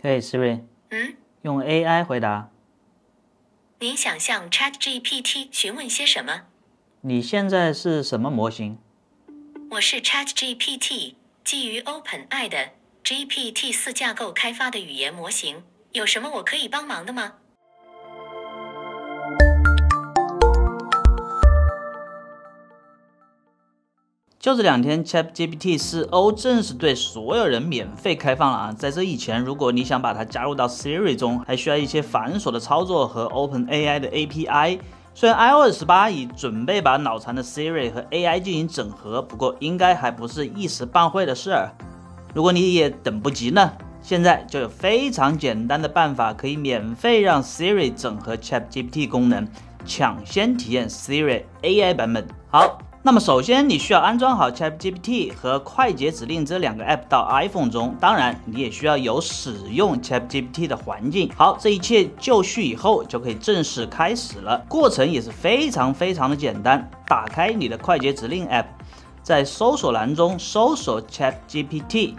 嘿，Siri，嗯，用 AI 回答。您想向 ChatGPT 询问些什么？你现在是什么模型？我是 ChatGPT，基于 OpenAI 的 GPT 四架构开发的语言模型。有什么我可以帮忙的吗？就这两天，ChatGPT 四 O 正式对所有人免费开放了啊！在这以前，如果你想把它加入到 Siri 中，还需要一些繁琐的操作和 OpenAI 的 API。虽然 iOS 十八已准备把脑残的 Siri 和 AI 进行整合，不过应该还不是一时半会的事儿。如果你也等不及呢，现在就有非常简单的办法可以免费让 Siri 整合 ChatGPT 功能，抢先体验 Siri AI 版本。好。那么首先你需要安装好 ChatGPT 和快捷指令这两个 App 到 iPhone 中，当然你也需要有使用 ChatGPT 的环境。好，这一切就绪以后，就可以正式开始了。过程也是非常非常的简单。打开你的快捷指令 App，在搜索栏中搜索 ChatGPT，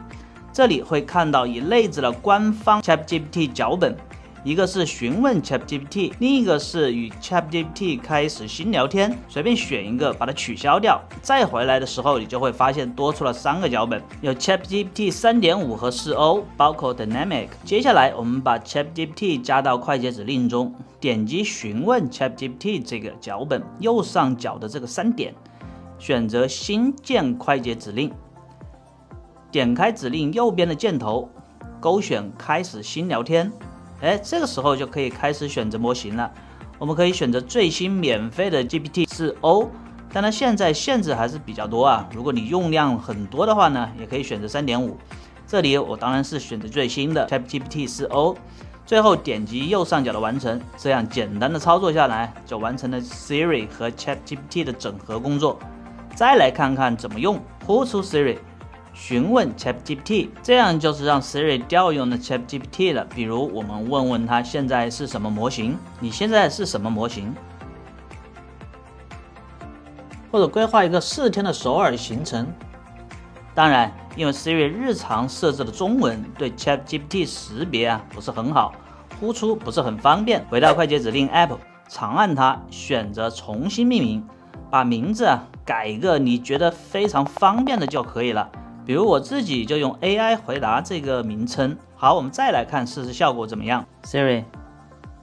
这里会看到一类子的官方 ChatGPT 脚本。一个是询问 ChatGPT，另一个是与 ChatGPT 开始新聊天，随便选一个，把它取消掉，再回来的时候，你就会发现多出了三个脚本，有 ChatGPT 三点五和四 O，包括 Dynamic。接下来我们把 ChatGPT 加到快捷指令中，点击询问 ChatGPT 这个脚本，右上角的这个三点，选择新建快捷指令，点开指令右边的箭头，勾选开始新聊天。哎，这个时候就可以开始选择模型了。我们可以选择最新免费的 GPT 四 O，但它现在限制还是比较多啊。如果你用量很多的话呢，也可以选择三点五。这里我当然是选择最新的 ChatGPT 四 O。最后点击右上角的完成，这样简单的操作下来，就完成了 Siri 和 ChatGPT 的整合工作。再来看看怎么用，呼出 Siri。询问 ChatGPT，这样就是让 Siri 调用的 ChatGPT 了。比如，我们问问他现在是什么模型？你现在是什么模型？或者规划一个四天的首尔行程。当然，因为 Siri 日常设置的中文对 ChatGPT 识别啊不是很好，呼出不是很方便。回到快捷指令 App，长按它，选择重新命名，把名字啊改一个你觉得非常方便的就可以了。比如我自己就用 AI 回答这个名称。好，我们再来看试试效果怎么样。Siri，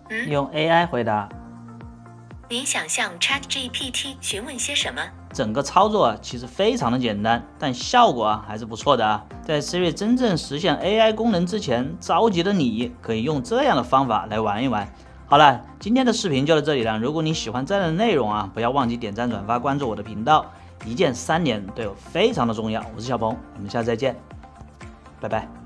嗯，用 AI 回答。您想向 ChatGPT 询问些什么？整个操作啊其实非常的简单，但效果啊还是不错的啊。在 Siri 真正实现 AI 功能之前，着急的你可以用这样的方法来玩一玩。好了，今天的视频就到这里了。如果你喜欢这样的内容啊，不要忘记点赞、转发、关注我的频道。一键三连对我非常的重要。我是小鹏，我们下次再见，拜拜。